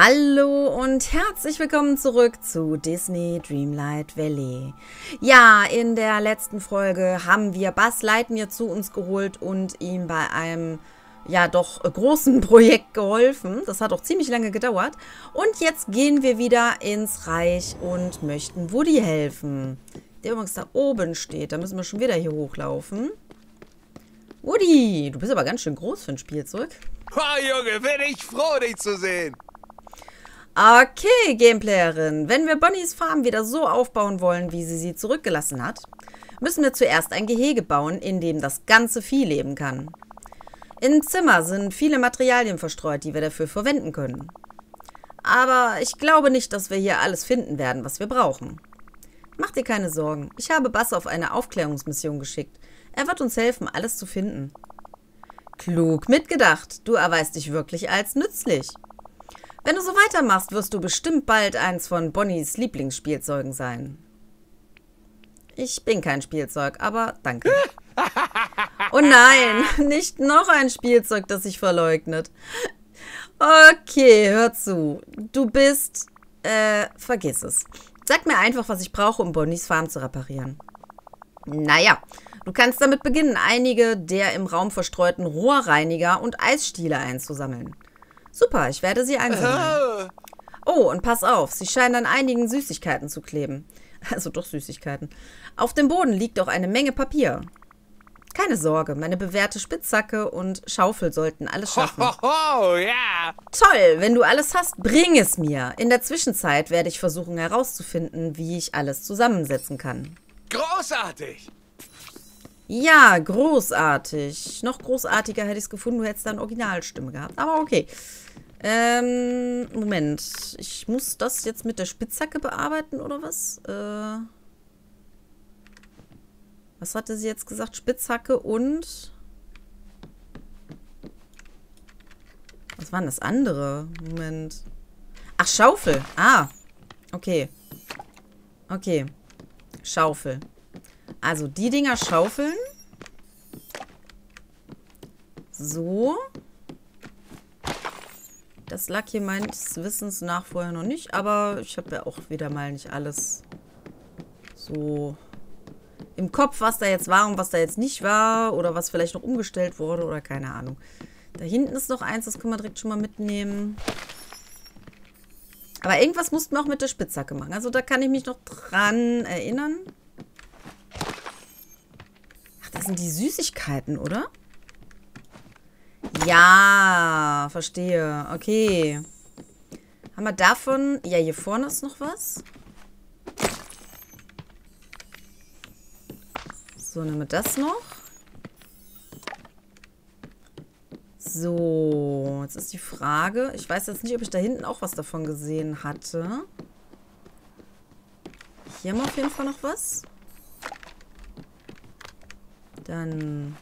Hallo und herzlich willkommen zurück zu Disney Dreamlight Valley. Ja, in der letzten Folge haben wir Buzz Lightyear zu uns geholt und ihm bei einem ja doch großen Projekt geholfen. Das hat auch ziemlich lange gedauert. Und jetzt gehen wir wieder ins Reich und möchten Woody helfen. Der übrigens da oben steht. Da müssen wir schon wieder hier hochlaufen. Woody, du bist aber ganz schön groß für ein Spielzeug. Oh, Junge, bin ich froh, dich zu sehen. Okay, Gameplayerin. Wenn wir Bonnies Farm wieder so aufbauen wollen, wie sie sie zurückgelassen hat, müssen wir zuerst ein Gehege bauen, in dem das ganze Vieh leben kann. Im Zimmer sind viele Materialien verstreut, die wir dafür verwenden können. Aber ich glaube nicht, dass wir hier alles finden werden, was wir brauchen. Mach dir keine Sorgen. Ich habe Bass auf eine Aufklärungsmission geschickt. Er wird uns helfen, alles zu finden. Klug mitgedacht. Du erweist dich wirklich als nützlich. Wenn du so weitermachst, wirst du bestimmt bald eins von Bonnies Lieblingsspielzeugen sein. Ich bin kein Spielzeug, aber danke. Oh nein, nicht noch ein Spielzeug, das sich verleugnet. Okay, hör zu. Du bist... Äh, vergiss es. Sag mir einfach, was ich brauche, um Bonnies Farm zu reparieren. Naja, du kannst damit beginnen, einige der im Raum verstreuten Rohrreiniger und Eisstiele einzusammeln. Super, ich werde sie einsammeln. Oh, und pass auf, sie scheinen an einigen Süßigkeiten zu kleben. Also doch Süßigkeiten. Auf dem Boden liegt auch eine Menge Papier. Keine Sorge, meine bewährte Spitzhacke und Schaufel sollten alles schaffen. Oh, ja. Toll, wenn du alles hast, bring es mir. In der Zwischenzeit werde ich versuchen herauszufinden, wie ich alles zusammensetzen kann. Großartig. Ja, großartig. Noch großartiger hätte ich es gefunden, du hättest dann Originalstimme gehabt. Aber okay. Ähm, Moment. Ich muss das jetzt mit der Spitzhacke bearbeiten, oder was? Äh, was hatte sie jetzt gesagt? Spitzhacke und... Was waren das andere? Moment. Ach, Schaufel. Ah. Okay. Okay. Schaufel. Also, die Dinger schaufeln. So. Das lag hier meines Wissens nach vorher noch nicht, aber ich habe ja auch wieder mal nicht alles so im Kopf, was da jetzt war und was da jetzt nicht war oder was vielleicht noch umgestellt wurde oder keine Ahnung. Da hinten ist noch eins, das können wir direkt schon mal mitnehmen. Aber irgendwas mussten wir auch mit der Spitzhacke machen. Also da kann ich mich noch dran erinnern. Ach, das sind die Süßigkeiten, oder? Ja, verstehe. Okay. Haben wir davon... Ja, hier vorne ist noch was. So, nehmen wir das noch. So, jetzt ist die Frage. Ich weiß jetzt nicht, ob ich da hinten auch was davon gesehen hatte. Hier haben wir auf jeden Fall noch was. Dann...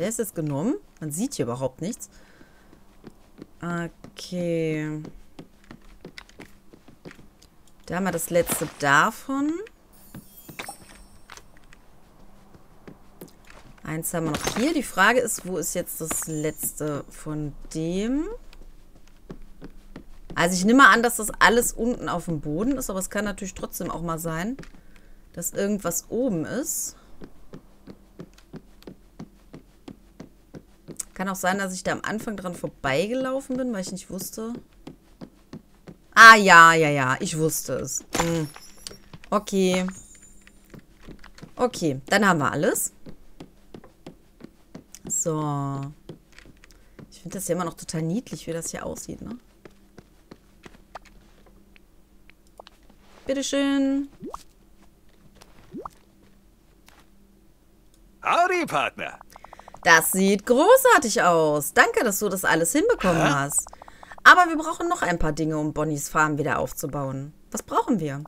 der ist jetzt genommen. Man sieht hier überhaupt nichts. Okay. Da haben wir das letzte davon. Eins haben wir noch hier. Die Frage ist, wo ist jetzt das letzte von dem? Also ich nehme an, dass das alles unten auf dem Boden ist, aber es kann natürlich trotzdem auch mal sein, dass irgendwas oben ist. Kann auch sein, dass ich da am Anfang dran vorbeigelaufen bin, weil ich nicht wusste. Ah, ja, ja, ja. Ich wusste es. Hm. Okay. Okay, dann haben wir alles. So. Ich finde das ja immer noch total niedlich, wie das hier aussieht, ne? Bitteschön. Howdy, Partner. Das sieht großartig aus. Danke, dass du das alles hinbekommen Hä? hast. Aber wir brauchen noch ein paar Dinge, um Bonnies Farm wieder aufzubauen. Was brauchen wir?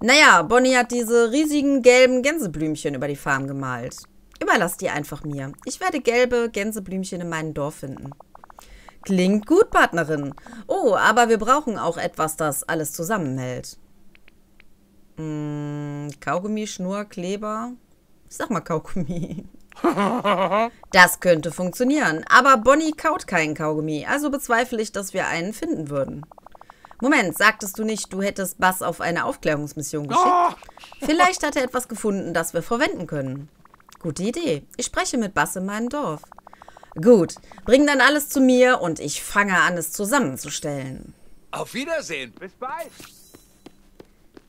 Naja, Bonnie hat diese riesigen gelben Gänseblümchen über die Farm gemalt. Überlass die einfach mir. Ich werde gelbe Gänseblümchen in meinem Dorf finden. Klingt gut, Partnerin. Oh, aber wir brauchen auch etwas, das alles zusammenhält. Hm, Kaugummi, Schnur, Kleber. Ich sag mal Kaugummi. Das könnte funktionieren, aber Bonnie kaut keinen Kaugummi, also bezweifle ich, dass wir einen finden würden. Moment, sagtest du nicht, du hättest Bass auf eine Aufklärungsmission geschickt? Vielleicht hat er etwas gefunden, das wir verwenden können. Gute Idee. Ich spreche mit Bass in meinem Dorf. Gut, bring dann alles zu mir und ich fange an, es zusammenzustellen. Auf Wiedersehen. Bis bald.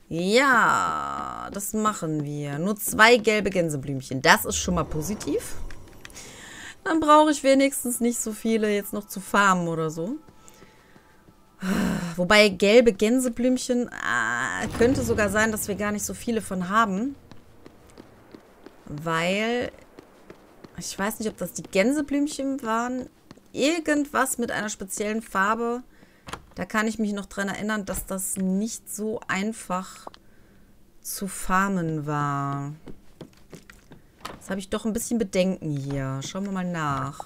Ja, das machen wir. Nur zwei gelbe Gänseblümchen. Das ist schon mal positiv. Dann brauche ich wenigstens nicht so viele jetzt noch zu farmen oder so. Wobei gelbe Gänseblümchen ah, könnte sogar sein, dass wir gar nicht so viele von haben. Weil ich weiß nicht, ob das die Gänseblümchen waren. Irgendwas mit einer speziellen Farbe. Da kann ich mich noch dran erinnern, dass das nicht so einfach zu farmen war. Jetzt habe ich doch ein bisschen Bedenken hier. Schauen wir mal nach.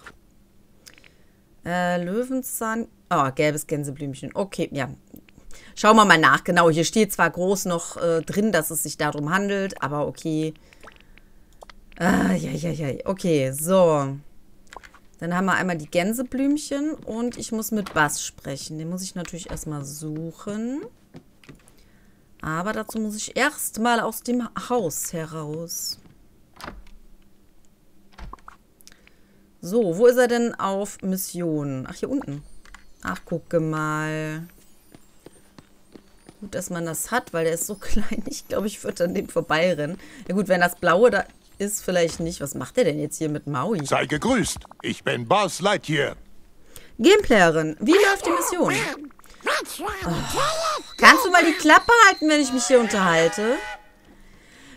Äh, Löwenzahn. Oh, gelbes Gänseblümchen. Okay, ja. Schauen wir mal nach. Genau, hier steht zwar groß noch äh, drin, dass es sich darum handelt, aber okay. Ah, ja, ja, ja. Okay, so. Dann haben wir einmal die Gänseblümchen und ich muss mit Bass sprechen. Den muss ich natürlich erstmal suchen. Aber dazu muss ich erstmal aus dem Haus heraus. So, wo ist er denn auf Mission? Ach, hier unten. Ach, gucke mal. Gut, dass man das hat, weil der ist so klein. Ich glaube, ich würde an dem vorbeirennen. Ja gut, wenn das Blaue da ist vielleicht nicht. Was macht er denn jetzt hier mit Maui? Sei gegrüßt. Ich bin Buzz Lightyear. Gameplayerin, wie läuft die Mission? Oh. Kannst du mal die Klappe halten, wenn ich mich hier unterhalte?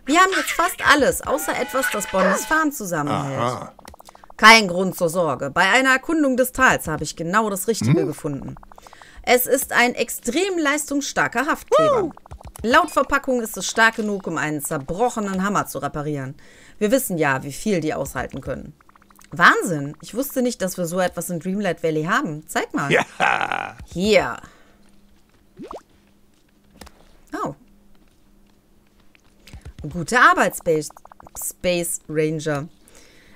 Wir haben jetzt fast alles, außer etwas, das Bonnies Farm zusammenhält. Aha. Kein Grund zur Sorge. Bei einer Erkundung des Tals habe ich genau das Richtige hm? gefunden. Es ist ein extrem leistungsstarker Haftkleber. Uh. Laut Verpackung ist es stark genug, um einen zerbrochenen Hammer zu reparieren. Wir wissen ja, wie viel die aushalten können. Wahnsinn! Ich wusste nicht, dass wir so etwas in Dreamlight Valley haben. Zeig mal. Ja. Hier. Oh. Gute Arbeit, Space, Space Ranger.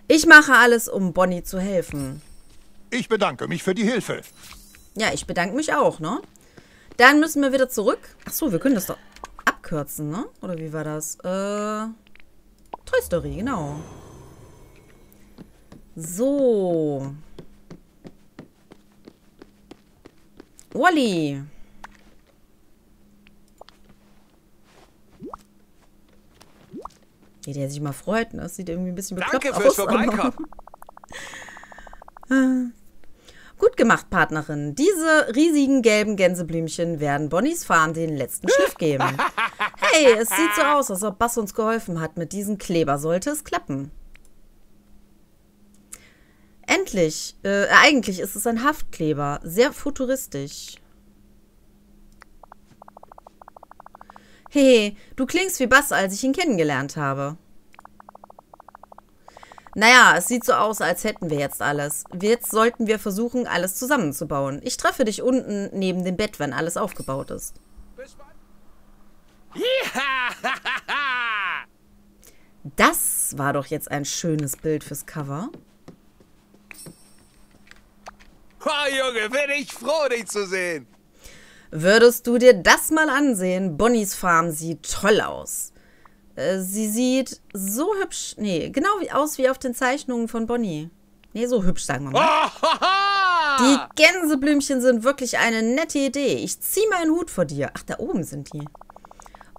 Ich mache alles, um Bonnie zu helfen. Ich bedanke mich für die Hilfe. Ja, ich bedanke mich auch, ne? Dann müssen wir wieder zurück. Achso, wir können das doch abkürzen, ne? Oder wie war das? Äh... Toy Story, genau. So. Wally. Wie der sich mal freut, ne? Das sieht irgendwie ein bisschen bekloppt Danke fürs aus. Vorbeikommen. Gut gemacht, Partnerin. Diese riesigen gelben Gänseblümchen werden Bonnies Farm den letzten Schliff geben. Hey, es sieht so aus, als ob Bass uns geholfen hat. Mit diesem Kleber sollte es klappen. Endlich. Äh, eigentlich ist es ein Haftkleber. Sehr futuristisch. Hehe, du klingst wie Bass, als ich ihn kennengelernt habe. Naja, es sieht so aus, als hätten wir jetzt alles. Jetzt sollten wir versuchen, alles zusammenzubauen. Ich treffe dich unten neben dem Bett, wenn alles aufgebaut ist. Das war doch jetzt ein schönes Bild fürs Cover. Oh, Junge, bin ich froh, dich zu sehen. Würdest du dir das mal ansehen? Bonnies Farm sieht toll aus. Äh, sie sieht so hübsch, nee, genau wie, aus wie auf den Zeichnungen von Bonnie. Nee, so hübsch, sagen wir mal. Die Gänseblümchen sind wirklich eine nette Idee. Ich zieh meinen Hut vor dir. Ach, da oben sind die.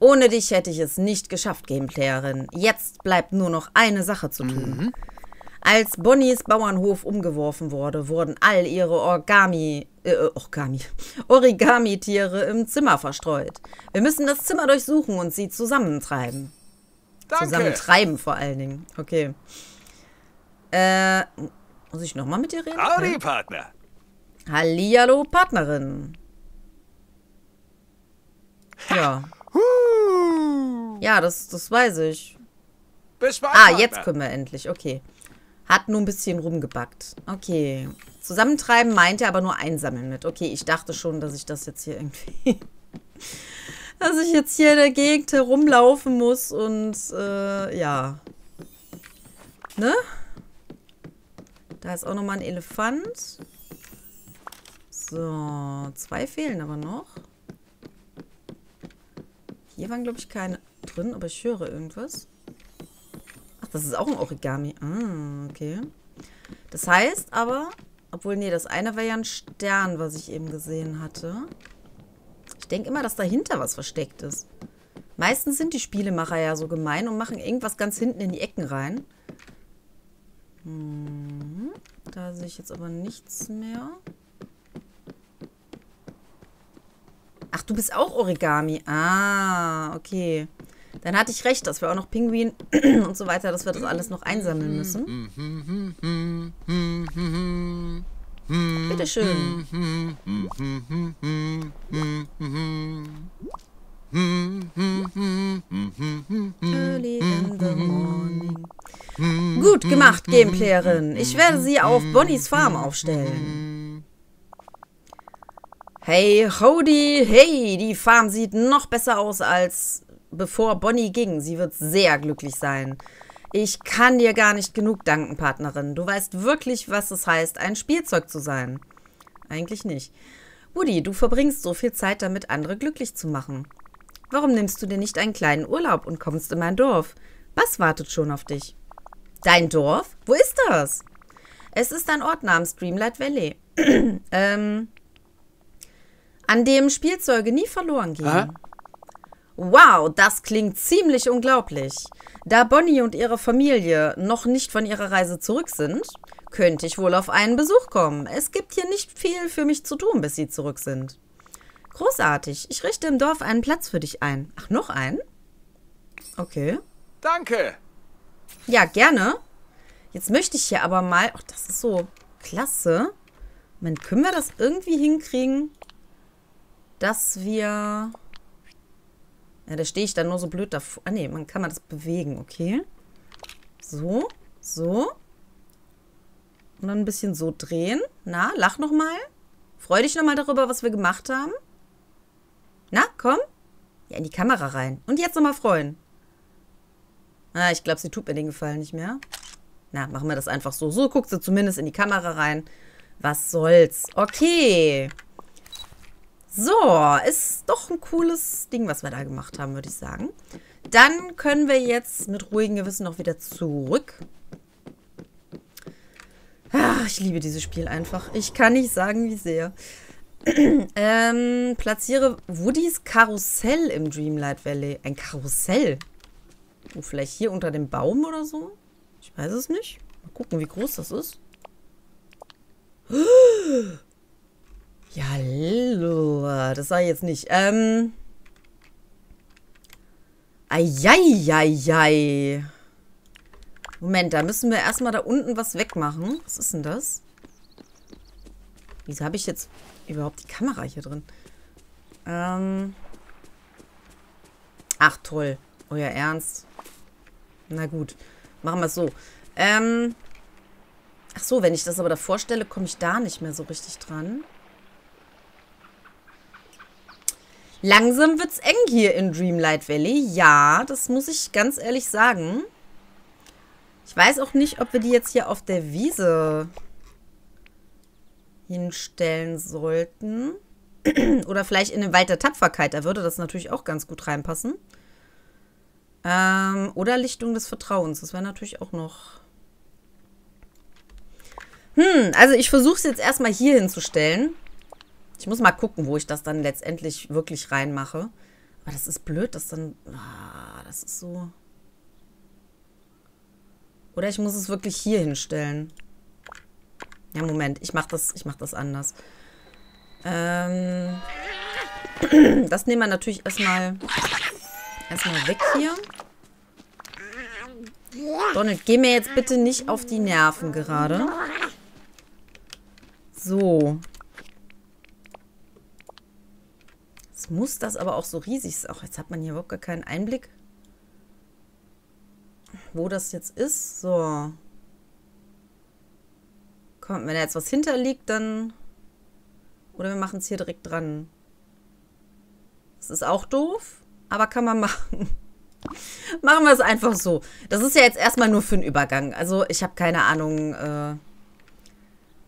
Ohne dich hätte ich es nicht geschafft, Gameplayerin. Jetzt bleibt nur noch eine Sache zu tun. Mhm. Als Bonnies Bauernhof umgeworfen wurde, wurden all ihre Origami, äh, Origami, Origami-Tiere im Zimmer verstreut. Wir müssen das Zimmer durchsuchen und sie zusammentreiben. Danke. Zusammen treiben vor allen Dingen. Okay. Äh, muss ich nochmal mit dir reden? Howdy, Partner. Hallihallo, Partnerin. Ja. Ja, das, das weiß ich. Bis bald, ah, jetzt können wir endlich. Okay. Hat nur ein bisschen rumgebackt. Okay. Zusammentreiben meinte aber nur einsammeln mit. Okay, ich dachte schon, dass ich das jetzt hier irgendwie dass ich jetzt hier in der Gegend herumlaufen muss und äh, ja. Ne? Da ist auch nochmal ein Elefant. So, zwei fehlen aber noch. Hier waren, glaube ich, keine drin, aber ich höre irgendwas. Ach, das ist auch ein Origami. Ah, okay. Das heißt aber, obwohl, nee, das eine war ja ein Stern, was ich eben gesehen hatte. Denke immer, dass dahinter was versteckt ist. Meistens sind die Spielemacher ja so gemein und machen irgendwas ganz hinten in die Ecken rein. Hm, da sehe ich jetzt aber nichts mehr. Ach, du bist auch Origami. Ah, okay. Dann hatte ich recht, dass wir auch noch Pinguin und so weiter, dass wir das alles noch einsammeln müssen. Bitteschön. Early in the morning. Gut gemacht, Gameplayerin. Ich werde sie auf Bonnies Farm aufstellen. Hey, Howdy, hey, die Farm sieht noch besser aus als bevor Bonnie ging. Sie wird sehr glücklich sein. Ich kann dir gar nicht genug danken, Partnerin. Du weißt wirklich, was es heißt, ein Spielzeug zu sein. Eigentlich nicht. Woody, du verbringst so viel Zeit damit, andere glücklich zu machen. Warum nimmst du dir nicht einen kleinen Urlaub und kommst in mein Dorf? Was wartet schon auf dich? Dein Dorf? Wo ist das? Es ist ein Ort namens Dreamlight Valley. ähm, an dem Spielzeuge nie verloren gehen. Aha. Wow, das klingt ziemlich unglaublich. Da Bonnie und ihre Familie noch nicht von ihrer Reise zurück sind, könnte ich wohl auf einen Besuch kommen. Es gibt hier nicht viel für mich zu tun, bis sie zurück sind. Großartig. Ich richte im Dorf einen Platz für dich ein. Ach, noch einen? Okay. Danke. Ja, gerne. Jetzt möchte ich hier aber mal... Ach, das ist so klasse. Moment, können wir das irgendwie hinkriegen? dass wir... Ja, da stehe ich dann nur so blöd davor. Ah, nee, man kann man das bewegen, okay. So, so. Und dann ein bisschen so drehen. Na, lach nochmal. Freu dich nochmal darüber, was wir gemacht haben. Na, komm. Ja, in die Kamera rein. Und jetzt nochmal freuen. Ah, ich glaube, sie tut mir den Gefallen nicht mehr. Na, machen wir das einfach so. So guckt sie zumindest in die Kamera rein. Was soll's. Okay. So, ist doch ein cooles Ding, was wir da gemacht haben, würde ich sagen. Dann können wir jetzt mit ruhigem Gewissen noch wieder zurück. Ach, ich liebe dieses Spiel einfach. Ich kann nicht sagen, wie sehr. ähm, platziere Woodys Karussell im Dreamlight Valley. Ein Karussell? Oh, vielleicht hier unter dem Baum oder so? Ich weiß es nicht. Mal gucken, wie groß das ist. Ja, hallo. Das ich jetzt nicht. Ähm. Eieieiei. Moment, da müssen wir erstmal da unten was wegmachen. Was ist denn das? Wieso habe ich jetzt überhaupt die Kamera hier drin? Ähm. Ach, toll. Euer Ernst. Na gut. Machen wir es so. Ähm. Ach so, wenn ich das aber davor stelle, komme ich da nicht mehr so richtig dran. Langsam wird's eng hier in Dreamlight Valley. Ja, das muss ich ganz ehrlich sagen. Ich weiß auch nicht, ob wir die jetzt hier auf der Wiese hinstellen sollten. Oder vielleicht in den Wald der Tapferkeit. Da würde das natürlich auch ganz gut reinpassen. Ähm, oder Lichtung des Vertrauens. Das wäre natürlich auch noch... Hm, also ich versuche es jetzt erstmal hier hinzustellen. Ich muss mal gucken, wo ich das dann letztendlich wirklich reinmache. Aber das ist blöd, dass dann... Ah, das ist so... Oder ich muss es wirklich hier hinstellen. Ja, Moment. Ich mache das, mach das anders. Ähm, das nehmen wir natürlich erstmal, erstmal weg hier. Donald, geh mir jetzt bitte nicht auf die Nerven gerade. So. Muss das aber auch so riesig sein. Ach, jetzt hat man hier überhaupt gar keinen Einblick, wo das jetzt ist. So. Komm, wenn da jetzt was hinterliegt, dann... Oder wir machen es hier direkt dran. Das ist auch doof, aber kann man machen. machen wir es einfach so. Das ist ja jetzt erstmal nur für einen Übergang. Also ich habe keine Ahnung, äh,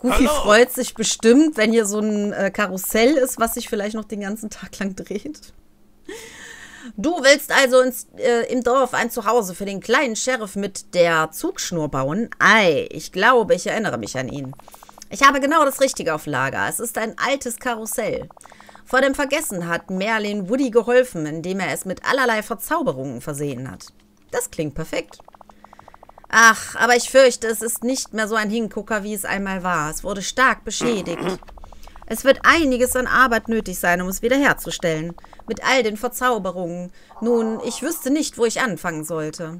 Goofy Hallo. freut sich bestimmt, wenn hier so ein äh, Karussell ist, was sich vielleicht noch den ganzen Tag lang dreht. Du willst also ins, äh, im Dorf ein Zuhause für den kleinen Sheriff mit der Zugschnur bauen? Ei, ich glaube, ich erinnere mich an ihn. Ich habe genau das Richtige auf Lager. Es ist ein altes Karussell. Vor dem Vergessen hat Merlin Woody geholfen, indem er es mit allerlei Verzauberungen versehen hat. Das klingt perfekt. Ach, aber ich fürchte, es ist nicht mehr so ein Hingucker, wie es einmal war. Es wurde stark beschädigt. Es wird einiges an Arbeit nötig sein, um es wiederherzustellen. Mit all den Verzauberungen. Nun, ich wüsste nicht, wo ich anfangen sollte.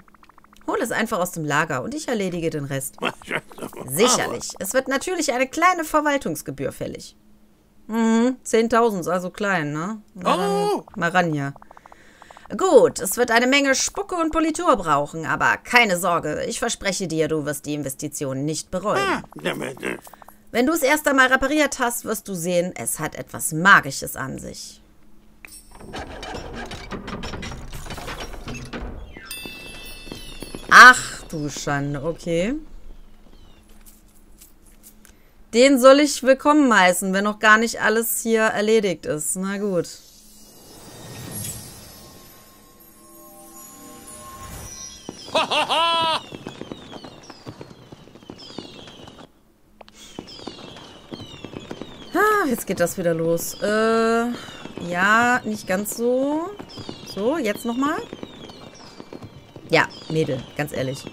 Hol es einfach aus dem Lager und ich erledige den Rest. Sicherlich. Es wird natürlich eine kleine Verwaltungsgebühr fällig. Mhm, 10.000 ist also klein, ne? Oh. Maranja. Gut, es wird eine Menge Spucke und Politur brauchen, aber keine Sorge, ich verspreche dir, du wirst die Investition nicht bereuen. Wenn du es erst einmal repariert hast, wirst du sehen, es hat etwas Magisches an sich. Ach du Schande, okay. Den soll ich willkommen heißen, wenn noch gar nicht alles hier erledigt ist. Na gut. Ah, jetzt geht das wieder los. Äh, ja, nicht ganz so. So, jetzt nochmal. Ja, Mädel, ganz ehrlich.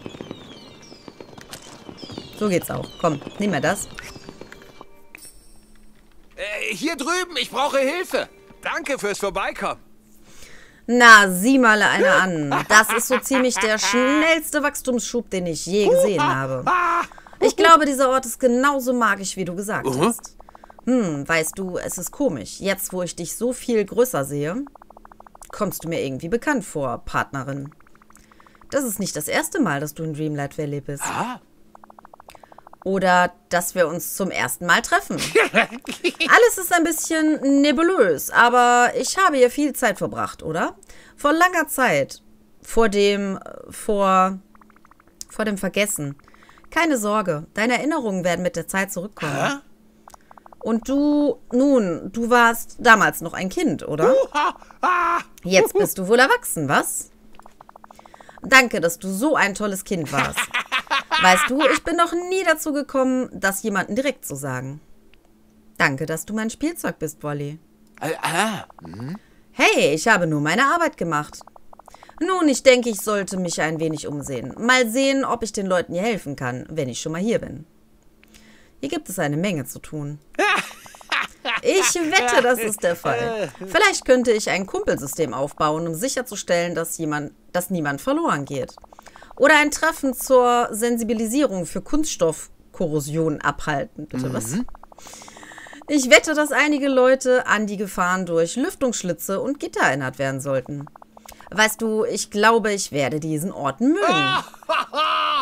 So geht's auch. Komm, nimm mir das. Äh, hier drüben, ich brauche Hilfe. Danke fürs Vorbeikommen. Na, sieh mal eine an. Das ist so ziemlich der schnellste Wachstumsschub, den ich je gesehen habe. Ich glaube, dieser Ort ist genauso magisch, wie du gesagt hast. Hm, weißt du, es ist komisch. Jetzt, wo ich dich so viel größer sehe, kommst du mir irgendwie bekannt vor, Partnerin. Das ist nicht das erste Mal, dass du in Dreamlight Valley bist. Ah, Oder dass wir uns zum ersten Mal treffen. Alles ist ein bisschen nebulös, aber ich habe hier viel Zeit verbracht, oder? Vor langer Zeit. Vor dem, vor, vor dem Vergessen. Keine Sorge, deine Erinnerungen werden mit der Zeit zurückkommen. Hä? Und du, nun, du warst damals noch ein Kind, oder? ah. Jetzt bist du wohl erwachsen, was? Danke, dass du so ein tolles Kind warst. Weißt du, ich bin noch nie dazu gekommen, das jemandem direkt zu sagen. Danke, dass du mein Spielzeug bist, Wolli. Äh, ah. Hey, ich habe nur meine Arbeit gemacht. Nun, ich denke, ich sollte mich ein wenig umsehen. Mal sehen, ob ich den Leuten hier helfen kann, wenn ich schon mal hier bin. Hier gibt es eine Menge zu tun. Ich wette, das ist der Fall. Vielleicht könnte ich ein Kumpelsystem aufbauen, um sicherzustellen, dass, jemand, dass niemand verloren geht. Oder ein Treffen zur Sensibilisierung für Kunststoffkorrosion abhalten. Bitte was? Ich wette, dass einige Leute an die Gefahren durch Lüftungsschlitze und Gitter erinnert werden sollten. Weißt du, ich glaube, ich werde diesen Ort mögen.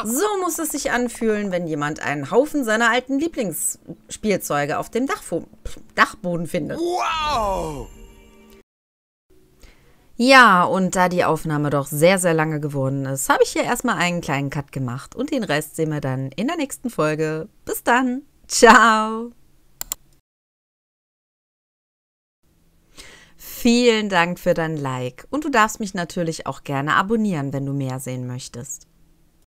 So muss es sich anfühlen, wenn jemand einen Haufen seiner alten Lieblingsspielzeuge auf dem Dachfo Dachboden findet. Wow. Ja, und da die Aufnahme doch sehr, sehr lange geworden ist, habe ich hier erstmal einen kleinen Cut gemacht und den Rest sehen wir dann in der nächsten Folge. Bis dann. Ciao. Vielen Dank für dein Like und du darfst mich natürlich auch gerne abonnieren, wenn du mehr sehen möchtest.